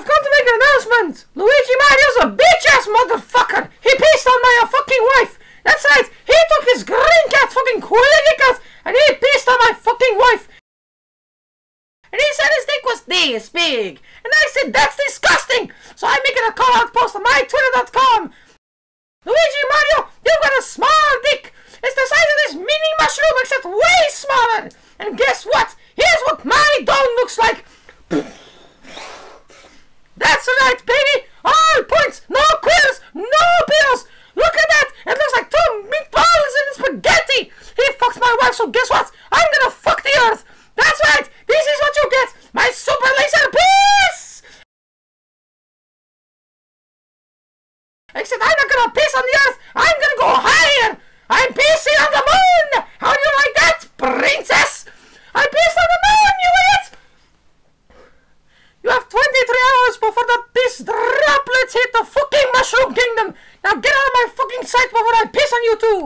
I've come to make an announcement. Luigi Mario's a bitch-ass motherfucker. He pissed on my fucking wife. That's right. He took his green cat, fucking Quilly cat, and he pissed on my fucking wife. And he said his dick was this big. And I said, that's disgusting. So I'm making a call-out post on my Twitter.com. Luigi Mario, you've got a small dick. It's the size of this mini mushroom, except way smaller. And guess what? Here's what my dome looks like. He fucked my wife, so guess what? I'm gonna fuck the earth! That's right! This is what you get! My super laser piss! Except I'm not gonna piss on the earth! I'm gonna go higher! I'm pissing on the moon! How do you like that, princess? I pissed on the moon, you idiot! You have 23 hours before the piss droplets hit the fucking mushroom kingdom! Now get out of my fucking sight before I piss on you too!